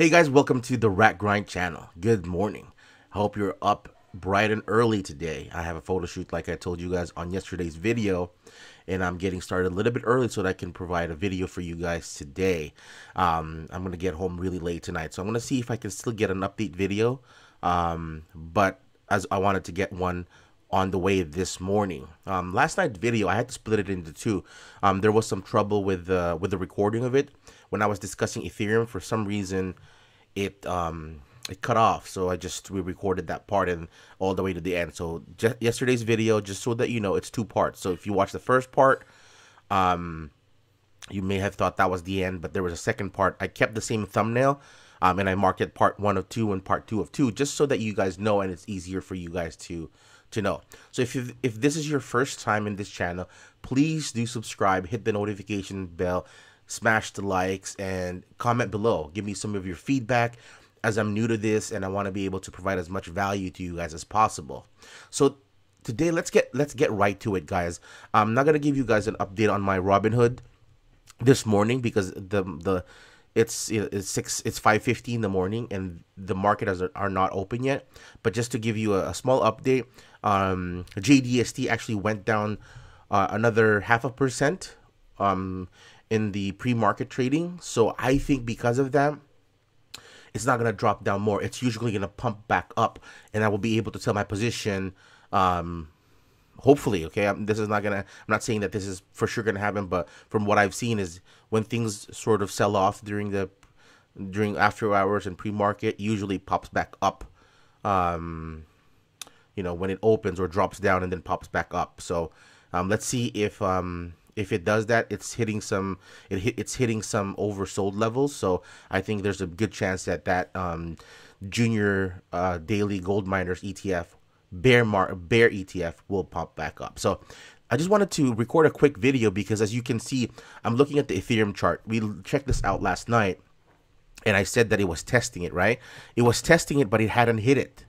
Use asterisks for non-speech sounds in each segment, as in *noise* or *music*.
Hey guys, welcome to the Rat Grind channel. Good morning. Hope you're up bright and early today. I have a photo shoot like I told you guys on yesterday's video and I'm getting started a little bit early so that I can provide a video for you guys today. Um, I'm going to get home really late tonight so I'm going to see if I can still get an update video um, but as I wanted to get one on the way this morning. Um, last night's video, I had to split it into two. Um, there was some trouble with uh, with the recording of it when I was discussing Ethereum. For some reason, it um, it cut off, so I just re-recorded that part and all the way to the end. So yesterday's video, just so that you know, it's two parts. So if you watch the first part, um, you may have thought that was the end, but there was a second part. I kept the same thumbnail. Um, and I marked it part one of two and part two of two, just so that you guys know, and it's easier for you guys to to know. So if you if this is your first time in this channel, please do subscribe, hit the notification bell, smash the likes, and comment below. Give me some of your feedback as I'm new to this and I want to be able to provide as much value to you guys as possible. So today let's get let's get right to it guys. I'm not gonna give you guys an update on my Robinhood this morning because the the it's it's six it's 5:50 in the morning and the market has, are not open yet but just to give you a, a small update um, JDST actually went down uh, another half a percent um, in the pre-market trading. So I think because of that it's not going to drop down more. It's usually going to pump back up and I will be able to tell my position um, hopefully okay? I'm, this is not gonna i'm not saying that this is for sure gonna happen but from what i've seen is when things sort of sell off during the during after hours and pre-market usually pops back up. Um you know when it opens or drops down and then pops back up so um let's see if um if it does that it's hitting some it hit, it's hitting some oversold levels so i think there's a good chance that that um junior uh daily gold miners etf bear mar bear ETF will pop back up. So I just wanted to record a quick video because as you can see, I'm looking at the Ethereum chart. We checked this out last night and I said that it was testing it, right? It was testing it, but it hadn't hit it.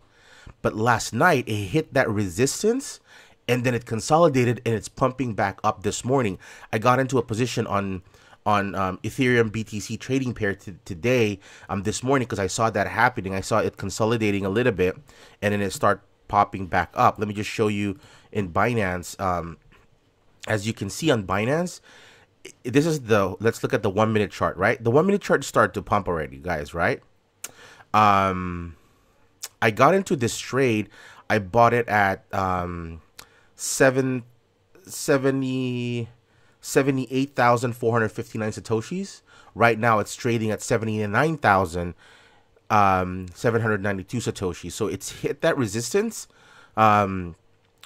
But last night it hit that resistance and then it consolidated and it's pumping back up this morning. I got into a position on on um, Ethereum BTC trading pair today um this morning because I saw that happening. I saw it consolidating a little bit and then it start popping back up. Let me just show you in Binance. Um, as you can see on Binance, this is the, let's look at the one minute chart, right? The one minute chart started to pump already, guys, right? Um, I got into this trade. I bought it at um, 7, 70, 78,459 Satoshis. Right now it's trading at 79,000 um, 792 Satoshi. So it's hit that resistance um,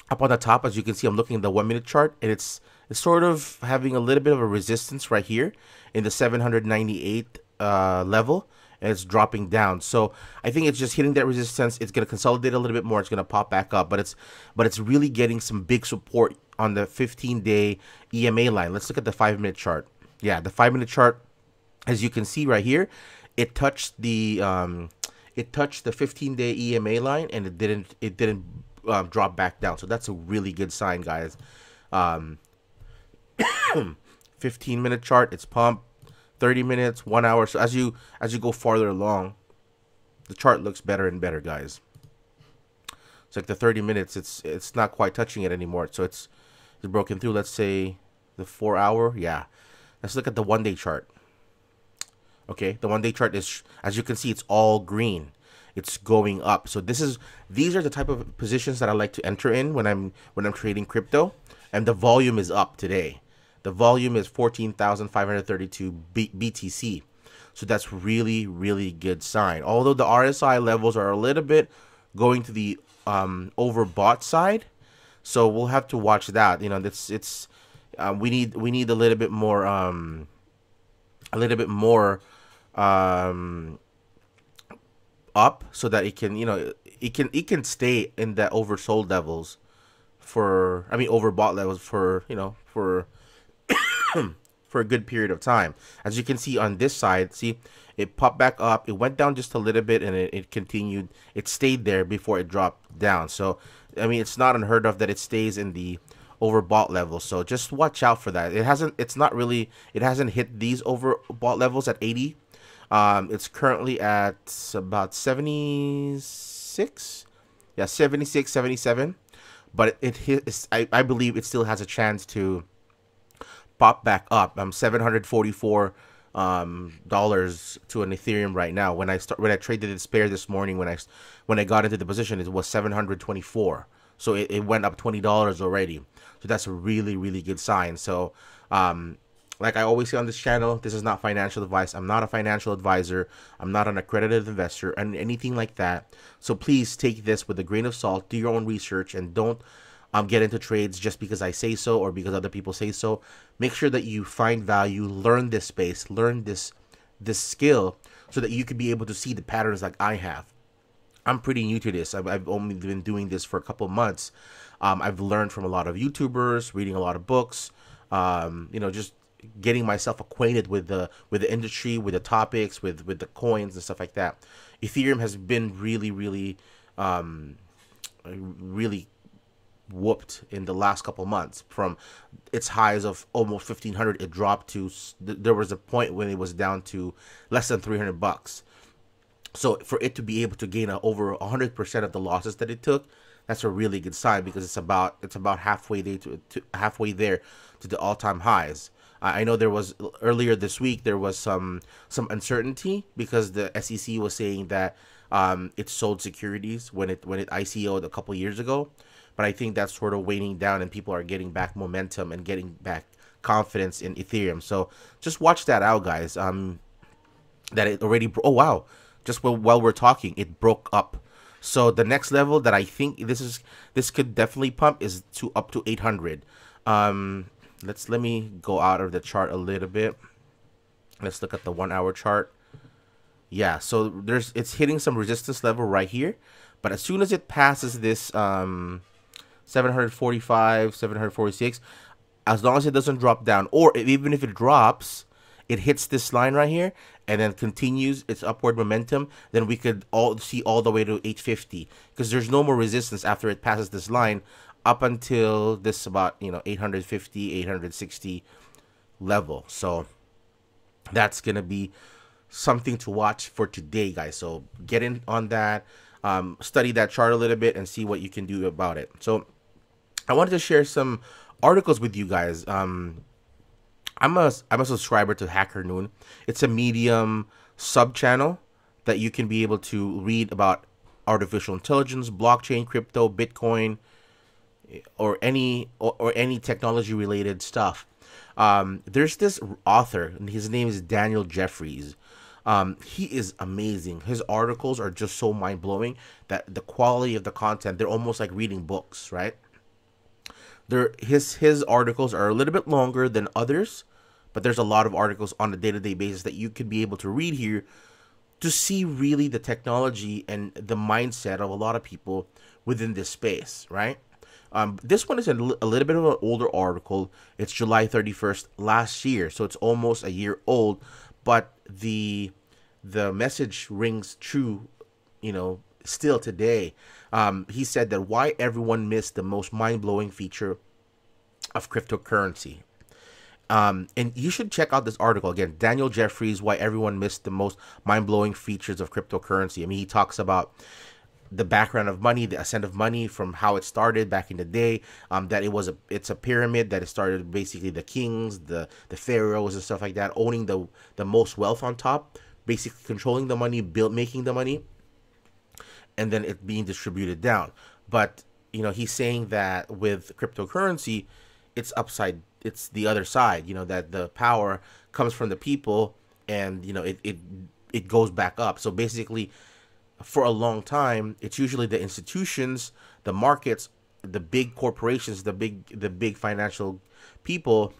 up on the top. As you can see, I'm looking at the one minute chart and it's, it's sort of having a little bit of a resistance right here in the 798 uh, level and it's dropping down. So I think it's just hitting that resistance. It's going to consolidate a little bit more. It's going to pop back up, but it's but it's really getting some big support on the 15 day EMA line. Let's look at the five minute chart. Yeah, the five minute chart, as you can see right here, it touched the um, it touched the 15 day EMA line and it didn't it didn't um, drop back down. So that's a really good sign, guys. Um, *coughs* 15 minute chart, it's pump. 30 minutes, one hour. So as you as you go farther along, the chart looks better and better, guys. It's like the 30 minutes, it's it's not quite touching it anymore. So it's it's broken through. Let's say the four hour, yeah. Let's look at the one day chart. Okay, the one day chart is, as you can see, it's all green. It's going up. So this is these are the type of positions that I like to enter in when I'm when I'm trading crypto, and the volume is up today. The volume is 14,532 BTC. So that's really, really good sign. Although the RSI levels are a little bit going to the um, overbought side, so we'll have to watch that. You know, it's it's uh, we need we need a little bit more um, a little bit more um, up so that it can you know it can it can stay in that oversold levels for I mean overbought levels for you know for *coughs* for a good period of time. As you can see on this side, see it popped back up, it went down just a little bit and it, it continued, it stayed there before it dropped down. So I mean it's not unheard of that it stays in the overbought levels. So just watch out for that. It hasn't it's not really it hasn't hit these overbought levels at 80 Um, it's currently at about 76. Yeah, 76, 77. But it hits, I, I believe it still has a chance to pop back up. I'm 744 um, dollars to an Ethereum right now. When I start when I traded its pair this morning, when I when I got into the position, it was 724. So it, it went up twenty dollars already. So that's a really really good sign. So um, like I always say on this channel, this is not financial advice. I'm not a financial advisor. I'm not an accredited investor and anything like that. So please take this with a grain of salt. Do your own research and don't um, get into trades just because I say so or because other people say so. Make sure that you find value, learn this space, learn this this skill, so that you can be able to see the patterns like I have. I'm pretty new to this. I've, I've only been doing this for a couple months. Um, I've learned from a lot of YouTubers, reading a lot of books. Um, you know, just getting myself acquainted with the with the industry, with the topics, with with the coins and stuff like that. Ethereum has been really, really, um, really whooped in the last couple months. From its highs of almost 1500 it dropped to there was a point when it was down to less than 300 bucks. So for it to be able to gain a, over 100% of the losses that it took that's a really good sign because it's about it's about halfway there to, to halfway there to the all-time highs. I know there was earlier this week there was some some uncertainty because the SEC was saying that um, it sold securities when it when it ICO'd a couple years ago but I think that's sort of waning down and people are getting back momentum and getting back confidence in Ethereum. So just watch that out, guys. Um, that it already. oh wow! Just while, we're talking, it broke up. So the next level that I think this is this could definitely pump is to up to 800. Um, let's let me go out of the chart a little bit. Let's look at the one hour chart. Yeah, so there's it's hitting some resistance level right here, but as soon as it passes this um 745, 746. As long as it doesn't drop down, or even if it drops, it hits this line right here and then continues its upward momentum, then we could all see all the way to 850 because there's no more resistance after it passes this line up until this about you know 850 860 level so that's gonna be something to watch for today guys so get in on that um, study that chart a little bit and see what you can do about it so I wanted to share some articles with you guys. Um, I'm a I'm a subscriber to Hacker Noon. It's a Medium sub channel that you can be able to read about artificial intelligence, blockchain, crypto, Bitcoin, or any or, or any technology related stuff. Um, there's this author, and his name is Daniel Jeffries. Um, he is amazing. His articles are just so mind blowing that the quality of the content, they're almost like reading books, right? There his his articles are a little bit longer than others, but there's a lot of articles on a day-to-day basis that you could be able to read here to see really the technology and the mindset of a lot of people within this space, right? Um, this one is a, a little bit of an older article. It's July 31st last year, so it's almost a year old, but the the message rings true, you know, still today. Um, he said that why everyone missed the most mind blowing feature of cryptocurrency. Um, and you should check out this article again. Daniel Jeffries, why everyone missed the most mind blowing features of cryptocurrency. I mean, he talks about the background of money, the ascent of money from how it started back in the day. Um, that it was a it's a pyramid that it started basically the kings, the the pharaohs and stuff like that, owning the the most wealth on top, basically controlling the money, build making the money, and then it being distributed down. But you know, he's saying that with cryptocurrency, it's upside. It's the other side. You know that the power comes from the people, and you know it it it goes back up. So basically, for a long time, it's usually the institutions, the markets, the big corporations, the big the big financial people,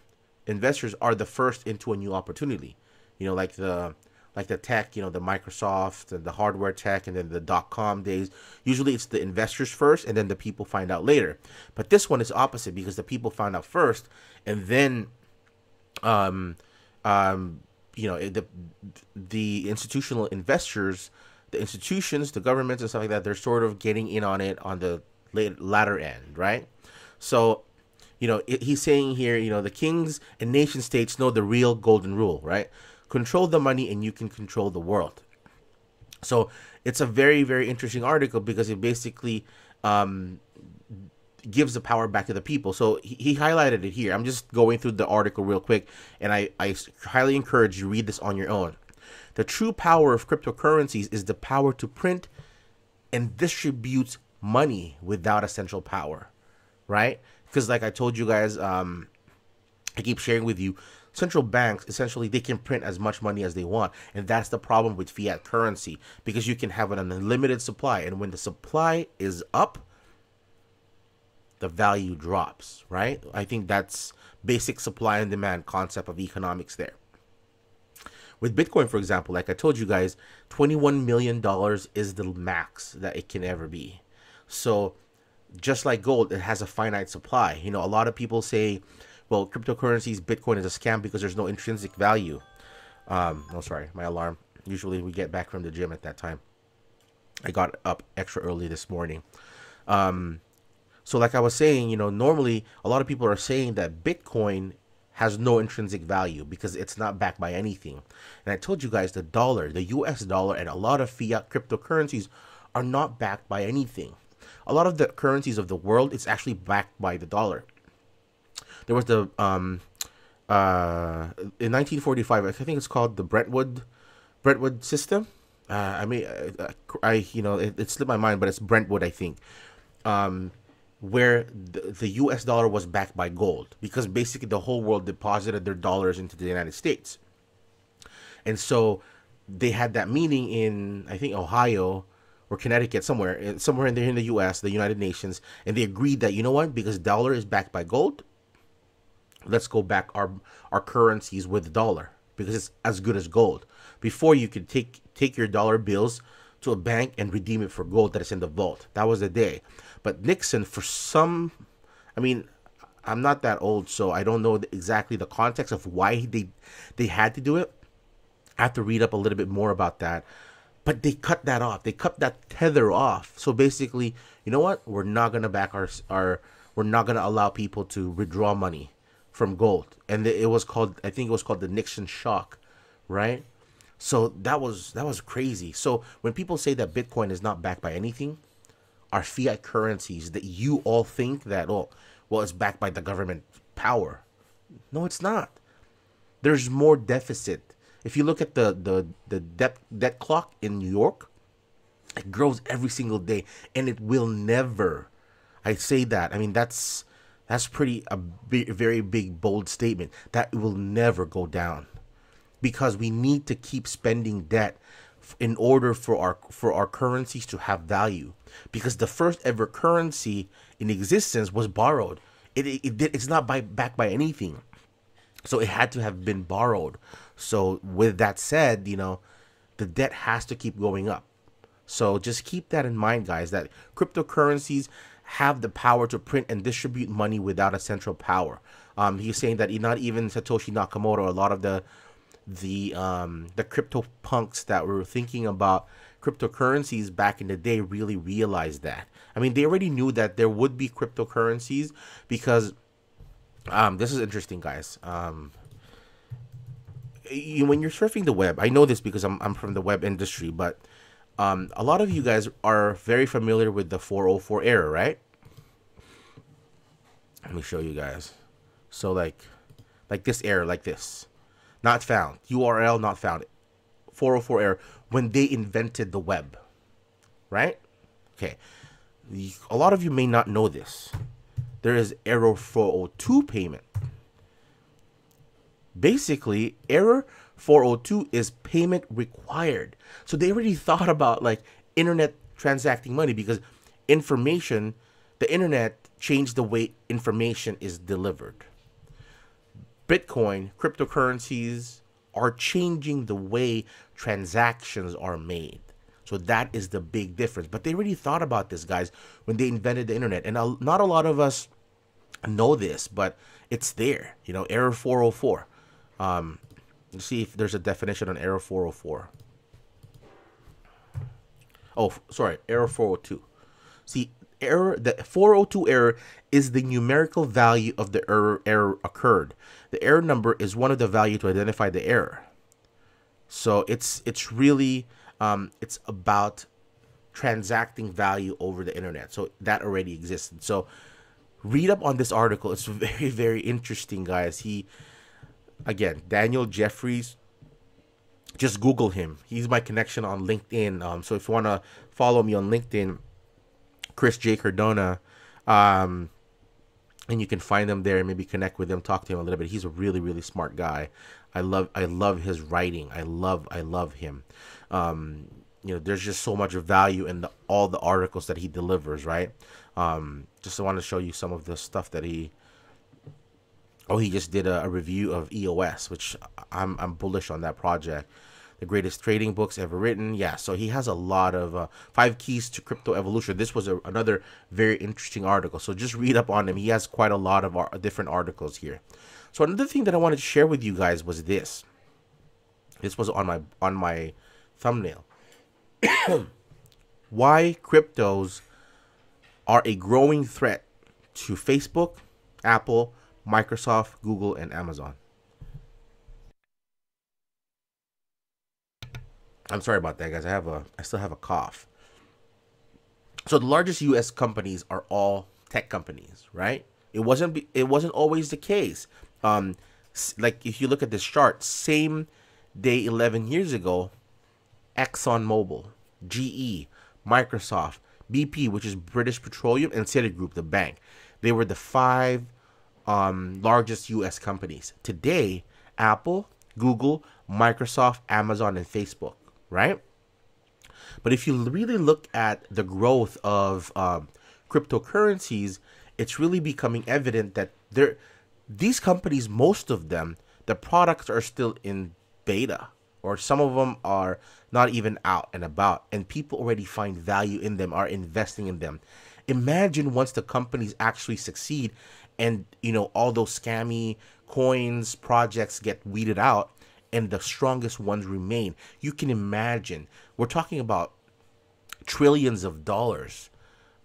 investors are the first into a new opportunity. You know, like the like the tech, you know, the Microsoft and the hardware tech and then the dot com days. Usually it's the investors first and then the people find out later. But this one is opposite because the people found out first and then um um you know, the the institutional investors, the institutions, the governments and stuff like that, they're sort of getting in on it on the latter end, right? So you know, it, he's saying here, you know, the kings and nation states know the real golden rule, right? Control the money and you can control the world. So it's a very, very interesting article because it basically um, gives the power back to the people. So he, he, highlighted it here. I'm just going through the article real quick, and I, I highly encourage you read this on your own. The true power of cryptocurrencies is the power to print and distribute money without a central power, right? Because like I told you guys, um, I keep sharing with you, central banks essentially they can print as much money as they want, and that's the problem with fiat currency because you can have an unlimited supply, and when the supply is up, the value drops, right? I think that's basic supply and demand concept of economics there. With Bitcoin, for example, like I told you guys, $21 million is the max that it can ever be. So, just like gold, it has a finite supply. You know, a lot of people say, well, cryptocurrencies, Bitcoin is a scam because there's no intrinsic value. Um, oh, sorry, my alarm. Usually we get back from the gym at that time. I got up extra early this morning. Um, so, like I was saying, you know, normally a lot of people are saying that Bitcoin has no intrinsic value because it's not backed by anything. And I told you guys the dollar, the US dollar, and a lot of fiat cryptocurrencies are not backed by anything. A lot of the currencies of the world, it's actually backed by the dollar. There was the um uh in 1945, I think it's called the Brentwood Brentwood system. Uh, I mean, I, I you know it, it slipped my mind, but it's Brentwood, I think. Um, where the, the US dollar was backed by gold because basically the whole world deposited their dollars into the United States. And so they had that meeting in I think Ohio or Connecticut somewhere somewhere in there in the US, the United Nations, and they agreed that you know what because dollar is backed by gold, let's go back our our currencies with dollar because it's as good as gold. Before you could take take your dollar bills to a bank and redeem it for gold that is in the vault. That was the day. But Nixon, for some, I mean, I'm not that old, so I don't know exactly the context of why they they had to do it. I have to read up a little bit more about that. But they cut that off. They cut that tether off. So basically, you know what? We're not gonna back our our. We're not gonna allow people to withdraw money from gold, and it was called. I think it was called the Nixon shock, right? So that was that was crazy. So when people say that Bitcoin is not backed by anything, are fiat currencies that you all think that oh well it's backed by the government power no it's not there's more deficit if you look at the the the debt debt clock in new york it grows every single day and it will never i say that i mean that's that's pretty a big, very big bold statement that will never go down because we need to keep spending debt in order for our for our currencies to have value. Because the first ever currency in existence was borrowed. It, it, it it's not by backed by anything. So it had to have been borrowed. So with that said you know the debt has to keep going up. So just keep that in mind guys that cryptocurrencies have the power to print and distribute money without a central power um, he's saying that not even satoshi nakamoto a lot of the the um, the crypto punks that were thinking about cryptocurrencies back in the day really realized that. I mean, they already knew that there would be cryptocurrencies because um, this is interesting, guys. Um, you, when you're surfing the web, I know this because I'm I'm from the web industry, but um, a lot of you guys are very familiar with the 404 error, right? Let me show you guys. So like, like this error, like this not found. URL not found. 404 error when they invented the web. Right? Okay. A lot of you may not know this. There is error 402 payment. Basically, error 402 is payment required. So they already thought about like internet transacting money because information, the internet changed the way information is delivered. Bitcoin, cryptocurrencies are changing the way transactions are made. So that is the big difference. But they already thought about this, guys, when they invented the internet. And not a lot of us know this, but it's there. You know, error 404. Um, let's see if there's a definition on error 404. Oh, sorry, error 402. See, error the 402 error is the numerical value of the error error occurred. The error number is one of the value to identify the error. So it's it's really um, it's about transacting value over the internet. So that already existed. So read up on this article. It's *laughs* very very interesting, guys. He again Daniel Jeffries. Just Google him. He's my connection on LinkedIn. Um, so if you want to follow me on LinkedIn, Chris J Cardona, um, and you can find him there and maybe connect with him, talk to him a little bit. He's a really really smart guy. I love I love his writing. I love I love him. Um, you know, there's just so much value in the, all the articles that he delivers, right? Um, just want to show you some of the stuff that he. Oh, he just did a, a review of EOS, which I'm I'm bullish on that project the greatest trading books ever written. Yeah, so he has a lot of uh, five keys to crypto evolution. This was a, another very interesting article. So just read up on him. He has quite a lot of ar- different articles here. So another thing that I wanted to share with you guys was this. This was on my on my thumbnail. *coughs* Why cryptos are a growing threat to Facebook, Apple, Microsoft, Google, and Amazon. I'm sorry about that, guys. I have a I still have a cough. So the largest U.S. companies are all tech companies, right? It wasn't it wasn't always the case. Um, like if you look at this chart, same day 11 years ago, ExxonMobil, GE, Microsoft, BP, which is British Petroleum, and Citigroup, the bank. They were the five um, largest U.S. companies. Today, Apple, Google, Microsoft, Amazon, and Facebook, right? But if you really look at the growth of um, cryptocurrencies, it's really becoming evident that there, these companies, most of them, the products are still in beta or some of them are not even out and about and people already find value in them are investing in them imagine once the companies actually succeed and you know all those scammy coins projects get weeded out and the strongest ones remain. You can imagine we're talking about trillions of dollars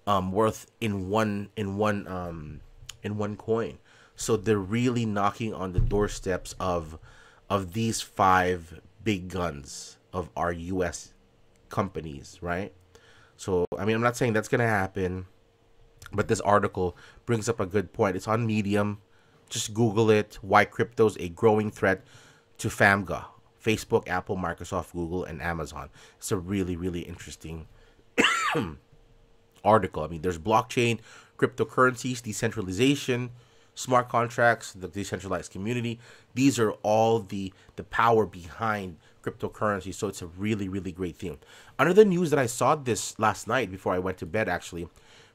um, worth in one in one um, in one coin. So they're really knocking on the doorsteps of of these five big guns of our US companies, right? So, I mean, I'm not saying that's to happen, but this article brings up a good point. It's on Medium. Just Google it. Why crypto's a growing threat to FAMGA. Facebook, Apple, Microsoft, Google, and Amazon. It's a really, really interesting *coughs* article. I mean, there's blockchain, cryptocurrencies, decentralization, smart contracts, the decentralized community. These are all the the power behind cryptocurrency. So it's a really really great thing. Another news that I saw this last night before I went to bed actually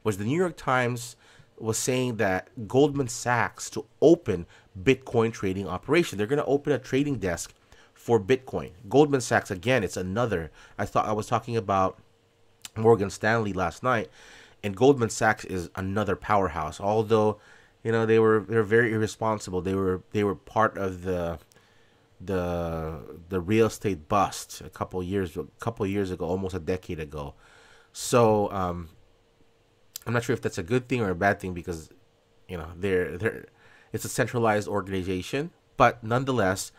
was the New York Times was saying that Goldman Sachs to open Bitcoin trading operation. They're going to open a trading desk for Bitcoin. Goldman Sachs again, it's another. I thought I was talking about Morgan Stanley last night and Goldman Sachs is another powerhouse. Although you know they were they were very irresponsible. They were they were part of the the the real estate bust a couple years a couple years ago, almost a decade ago. So um, I'm not sure if that's a good thing or a bad thing because you know they're they're it's a centralized organization, but nonetheless,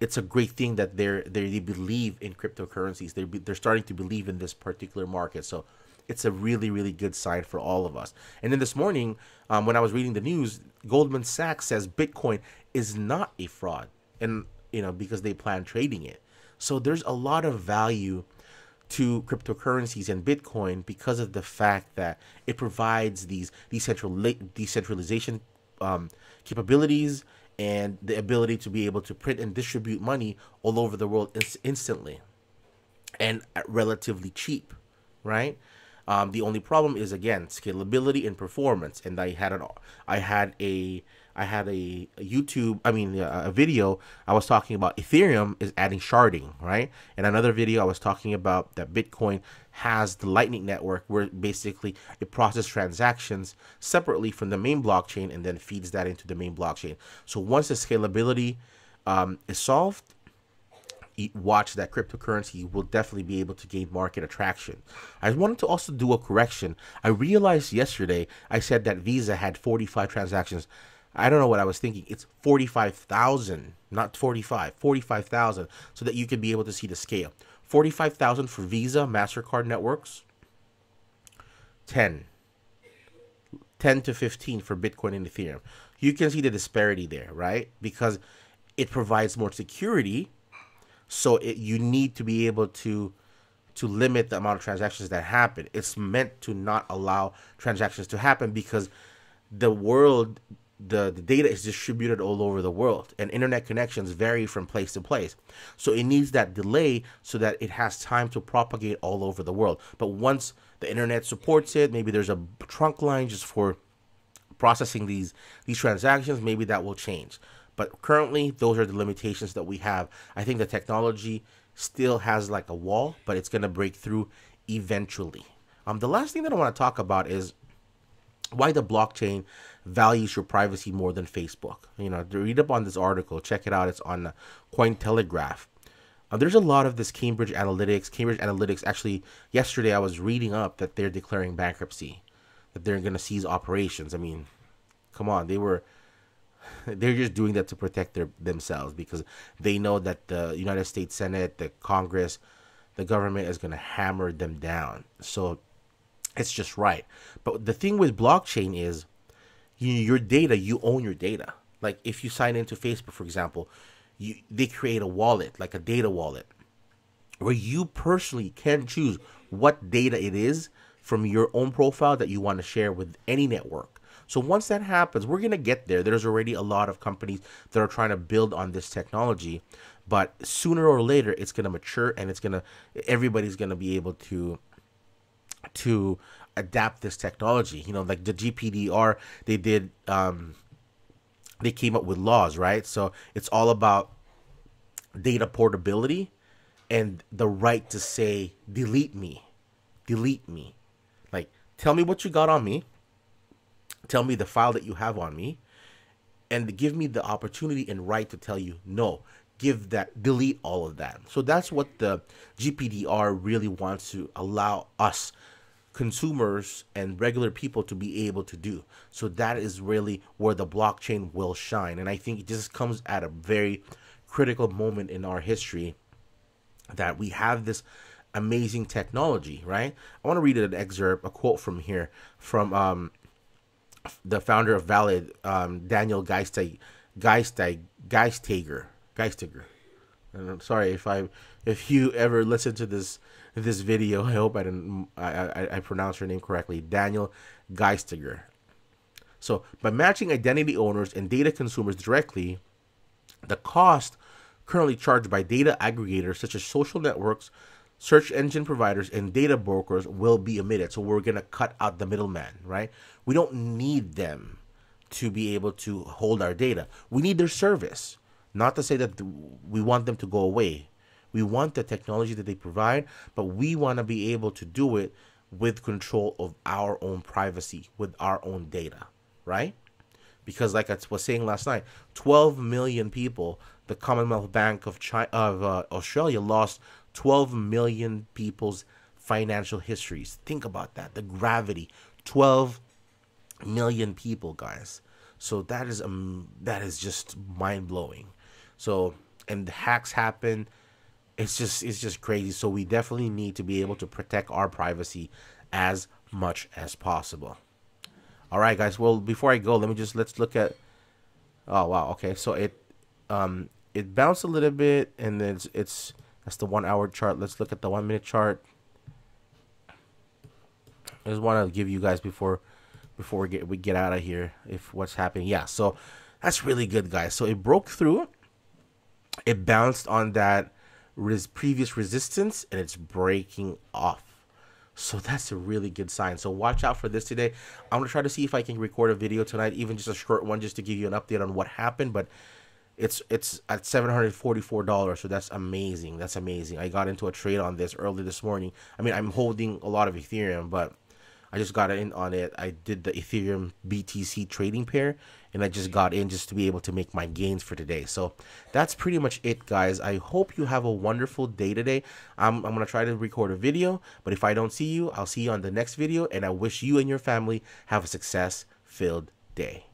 it's a great thing that they're they they believe in cryptocurrencies. They they're starting to believe in this particular market. So it's a really really good sign for all of us and then this morning um, when i was reading the news goldman sachs says bitcoin is not a fraud and you know because they plan trading it so there's a lot of value to cryptocurrencies and bitcoin because of the fact that it provides these decentral decentralization um, capabilities and the ability to be able to print and distribute money all over the world instantly and relatively cheap right um, the only problem is again scalability and performance. And I had an I had a I had a, a YouTube I mean a, a, video I was talking about Ethereum is adding sharding right, and another video I was talking about that Bitcoin has the Lightning Network where basically it processes transactions separately from the main blockchain and then feeds that into the main blockchain. So once the scalability um, is solved watch that cryptocurrency will definitely be able to gain market attraction. I wanted to also do a correction. I realized yesterday I said that Visa had 45 transactions. I don't know what I was thinking. It's 45,000, not 45, 45,000 so that you can be able to see the scale. 45,000 for Visa, MasterCard networks. 10. 10 to 15 for Bitcoin and Ethereum. You can see the disparity there, right? Because it provides more security. So it, you need to be able to to limit the amount of transactions that happen. It's meant to not allow transactions to happen because the world the, the data is distributed all over the world and internet connections vary from place to place. So it needs that delay so that it has time to propagate all over the world. But once the internet supports it, maybe there's a trunk line just for processing these these transactions, maybe that will change. But currently those are the limitations that we have. I think the technology still has like a wall, but it's going to break through eventually. Um, the last thing that I want to talk about is why the blockchain values your privacy more than Facebook. You know, read up on this article, check it out. It's on Cointelegraph. Uh, there's a lot of this Cambridge Analytics. Cambridge Analytics actually, yesterday I was reading up that they're declaring bankruptcy, that they're going to cease operations. I mean, come on, they were *laughs* they're just doing that to protect their themselves because they know that the United States Senate, the Congress, the government is going to hammer them down. So it's just right. But the thing with blockchain is you, your data, you own your data. Like if you sign into Facebook, for example, you they create a wallet, like a data wallet, where you personally can choose what data it is from your own profile that you want to share with any network. So once that happens, we're going to get there. There's already a lot of companies that are trying to build on this technology, but sooner or later it's going to mature and it's going to everybody's going to be able to to adapt this technology. You know, like the GPDR, they did um they came up with laws, right? So it's all about data portability and the right to say delete me. Delete me. Like tell me what you got on me tell me the file that you have on me and give me the opportunity and right to tell you no give that delete all of that so that's what the gpdr really wants to allow us consumers and regular people to be able to do. So that is really where the blockchain will shine. And i think it just comes at a very critical moment in our history that we have this amazing technology right? I want to read an excerpt a quote from here from um, the founder of Valid, um, Daniel Geiste, Geiste, Geistiger, Geistiger. And I'm sorry if I if you ever listen to this this video. I hope I didn't I I, I pronounced your name correctly, Daniel Geistiger. So by matching identity owners and data consumers directly, the cost currently charged by data aggregators such as social networks, search engine providers and data brokers will be omitted. So we're going to cut out the middleman, right? We don't need them to be able to hold our data. We need their service. Not to say that we want them to go away. We want the technology that they provide, but we want to be able to do it with control of our own privacy, with our own data, right? Because, like I was saying last night, 12 million people, the Commonwealth Bank of China, of uh, Australia lost 12 million people's financial histories. Think about that. The gravity. 12 million people, guys. So that is um that is just mind blowing. So and hacks happen. It's just it's just crazy. So we definitely need to be able to protect our privacy as much as possible. All right, guys. Well, before I go, let me just let's look at. Oh wow. Okay, so it um it bounced a little bit, and then it's, it's that's the one hour chart. Let's look at the one minute chart. I just want to give you guys before before we get we get out of here if what's happening. Yeah, so that's really good, guys. So it broke through. It bounced on that res- previous resistance and it's breaking off. So that's a really good sign. So watch out for this today. I'm gonna try to see if I can record a video tonight, even just a short one, just to give you an update on what happened. But it's it's at seven hundred forty four dollars, so that's amazing. That's amazing. I got into a trade on this early this morning. I mean, I'm holding a lot of Ethereum, but I just got in on it. I did the Ethereum BTC trading pair, and I just got in just to be able to make my gains for today. So that's pretty much it, guys. I hope you have a wonderful day today. I'm I'm gonna try to record a video, but if I don't see you, I'll see you on the next video. And I wish you and your family have a success filled day.